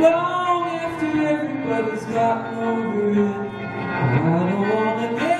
Long after everybody's gotten over it I don't wanna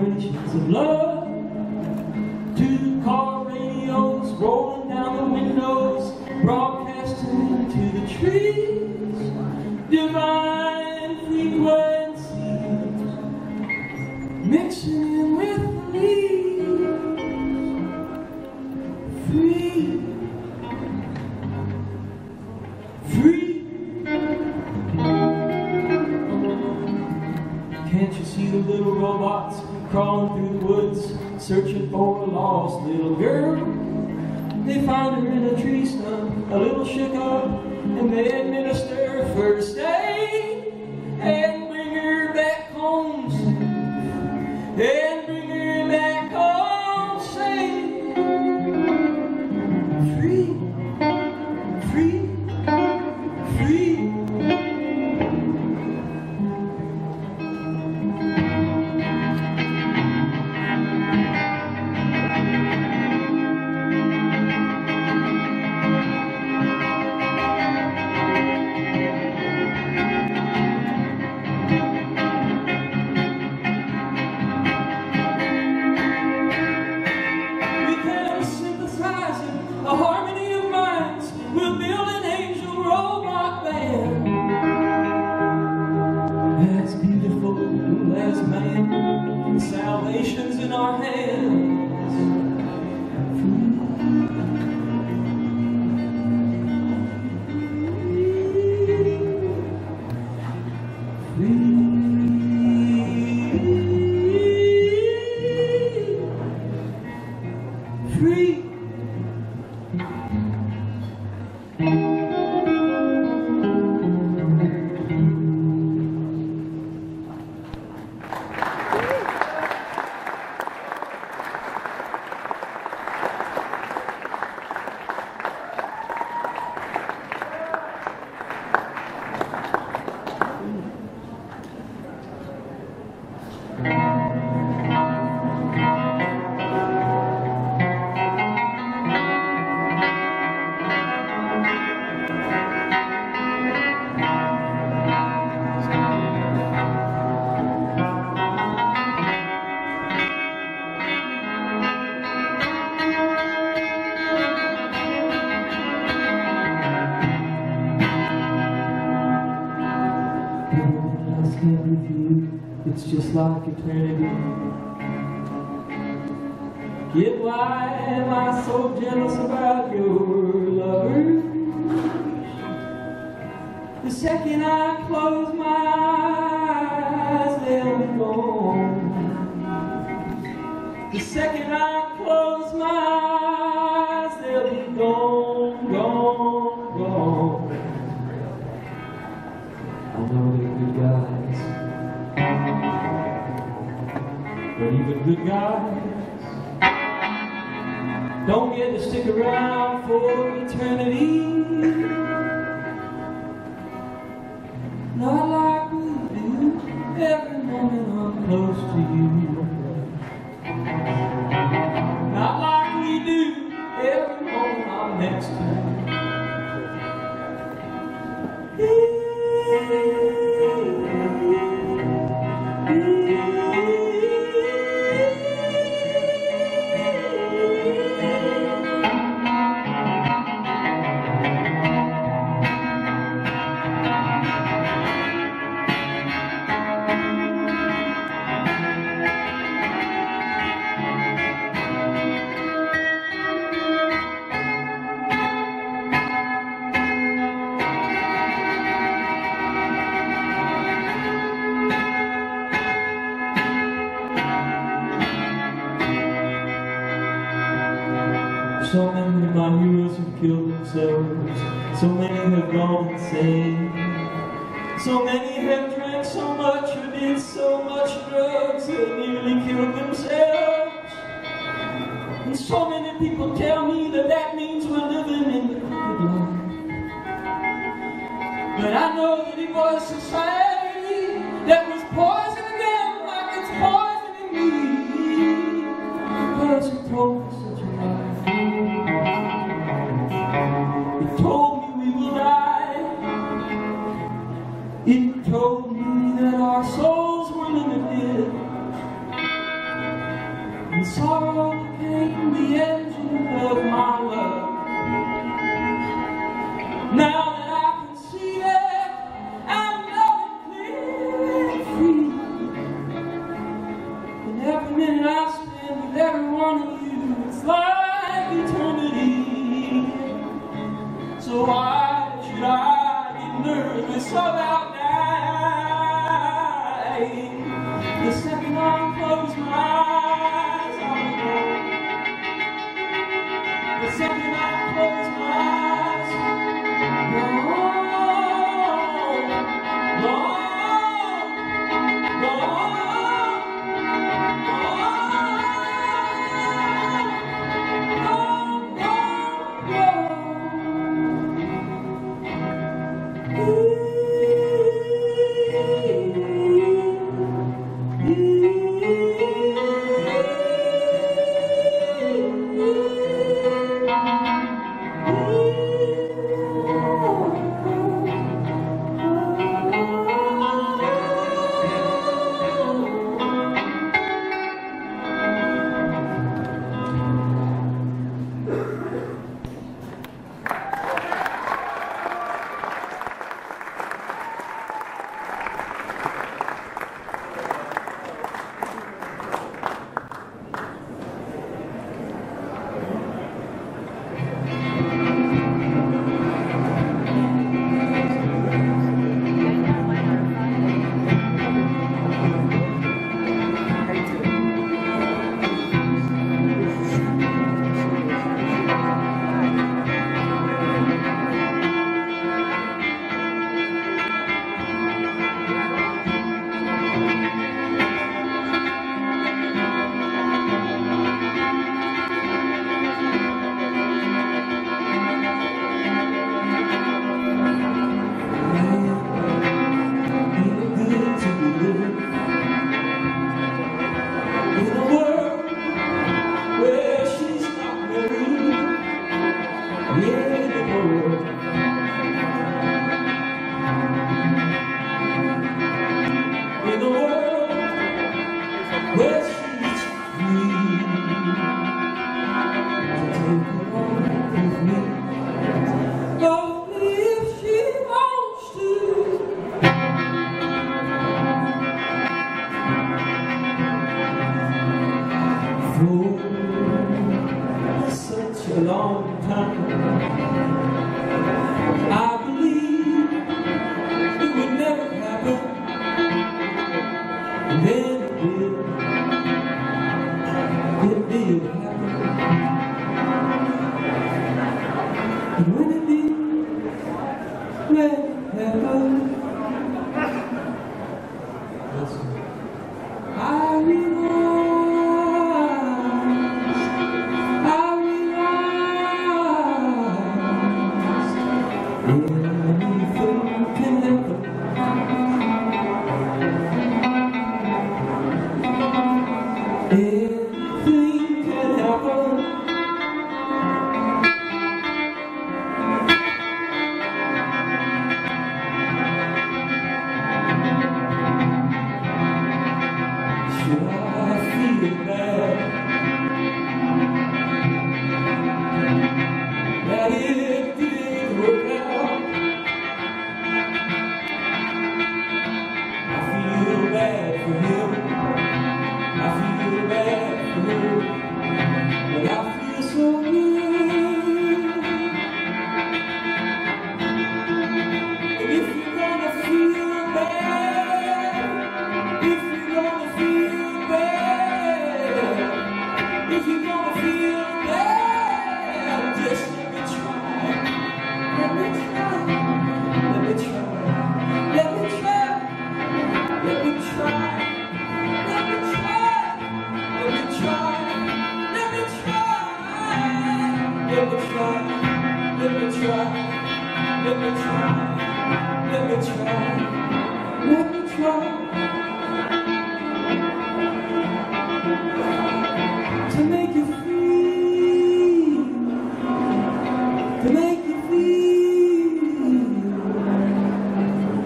origins of love. For a lost little girl? They found her in a tree stump, a little shook up, and they administer first aid and bring her back home safe. And bring her back home safe. Free, like eternity. Yet why am I so jealous about your lover? The second I close my eyes, they'll be gone. The second I Even good guys don't get to stick around for eternity. Not like we do every moment I'm close to you. Gone. So many have drank so much or did so much drugs that nearly killed themselves.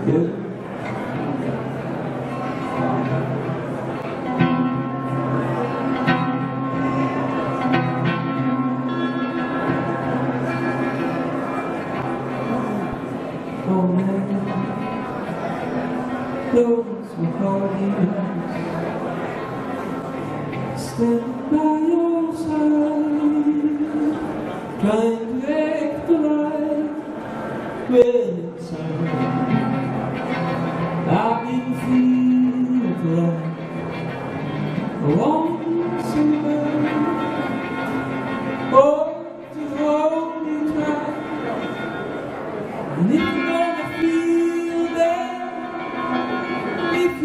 Yeah.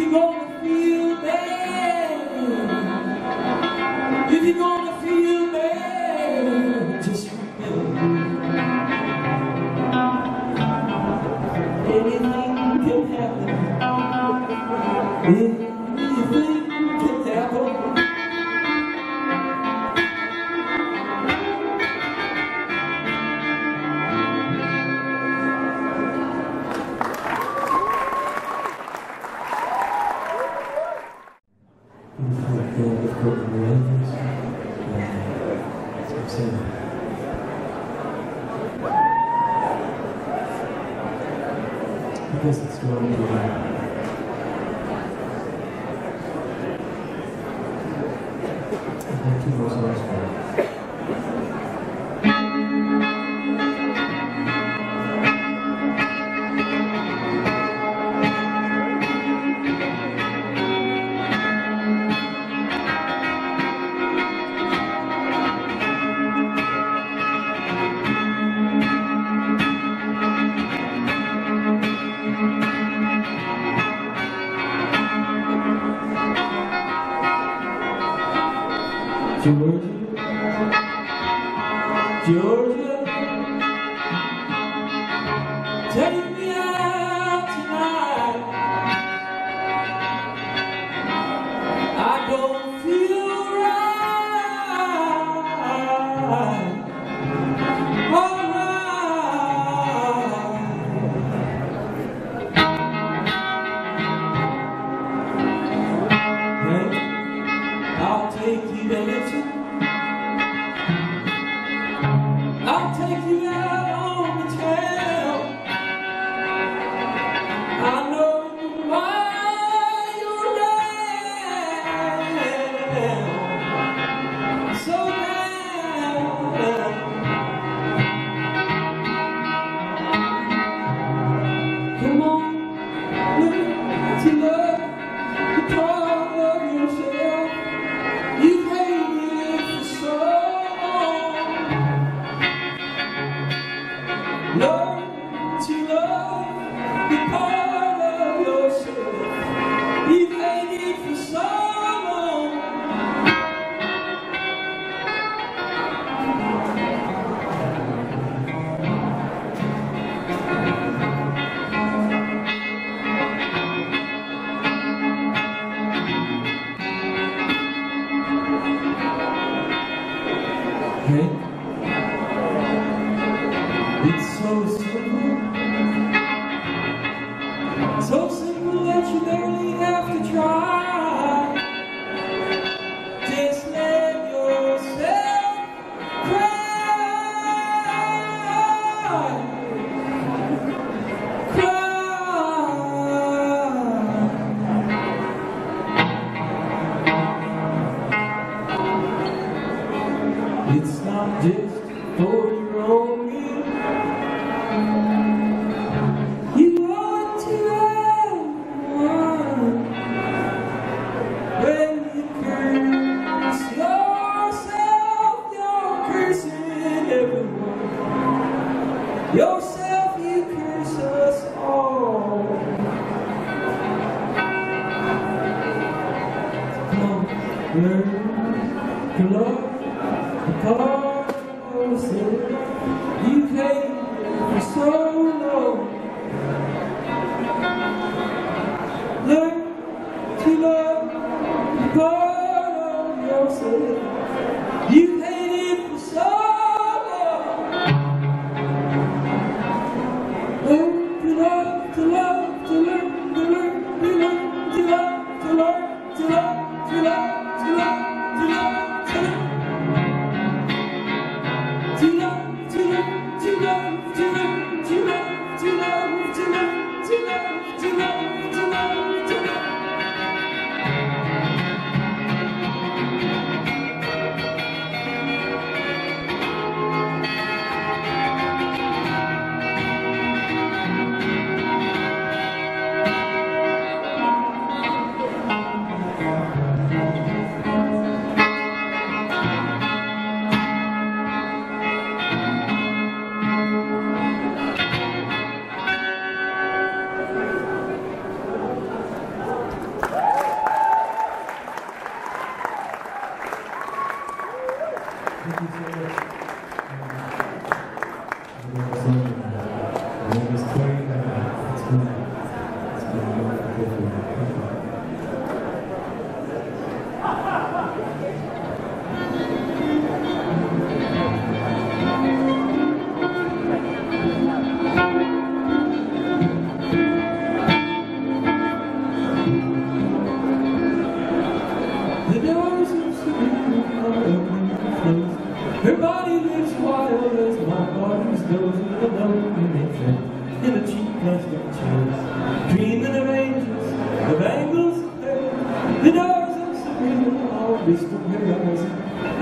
you roll de todos. The doors of Serena always close.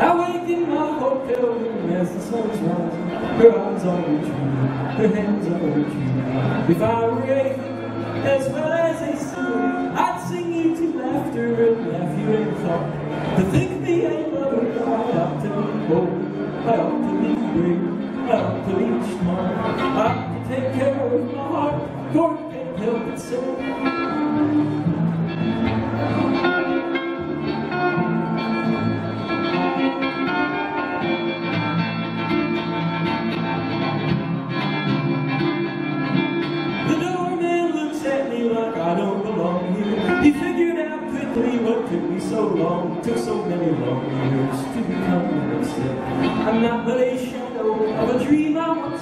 I wake in my hotel room as the sun's rising. Her arms are reaching, her hands are reaching. If I were anything as well as a singer, I'd sing you to laughter and laugh you in thought. To think me a lover, I ought to be bold, I ought to be brave, I ought to be smart, I ought to take care of my heart, for it can't help itself.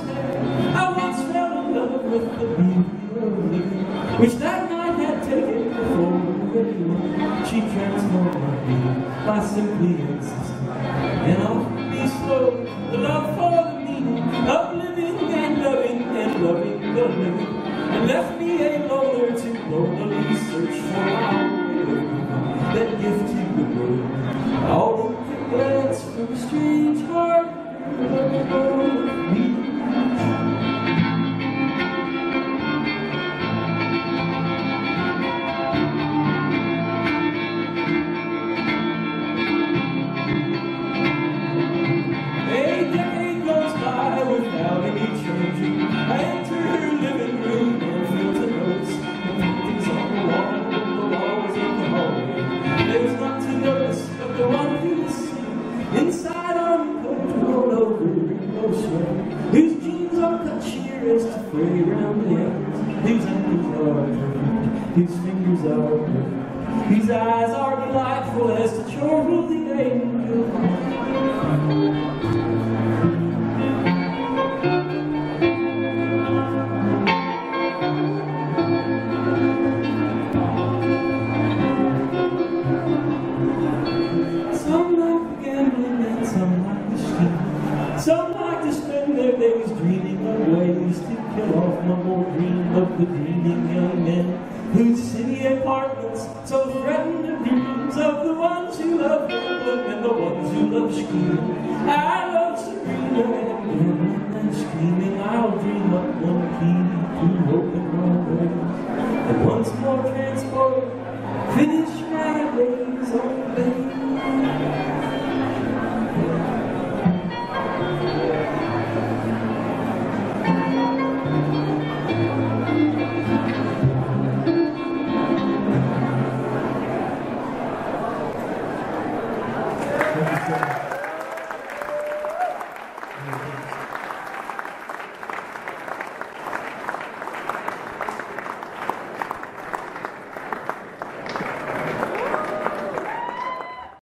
I once fell in love with the beauty which that night had taken for away. She transformed me by simply whose city apartments so threaten the dreams of the ones who love gambling and the ones who love scheming. I love Serena and gambling and scheming. I'll dream up one key to open my doors and once more transport. Finish my days on the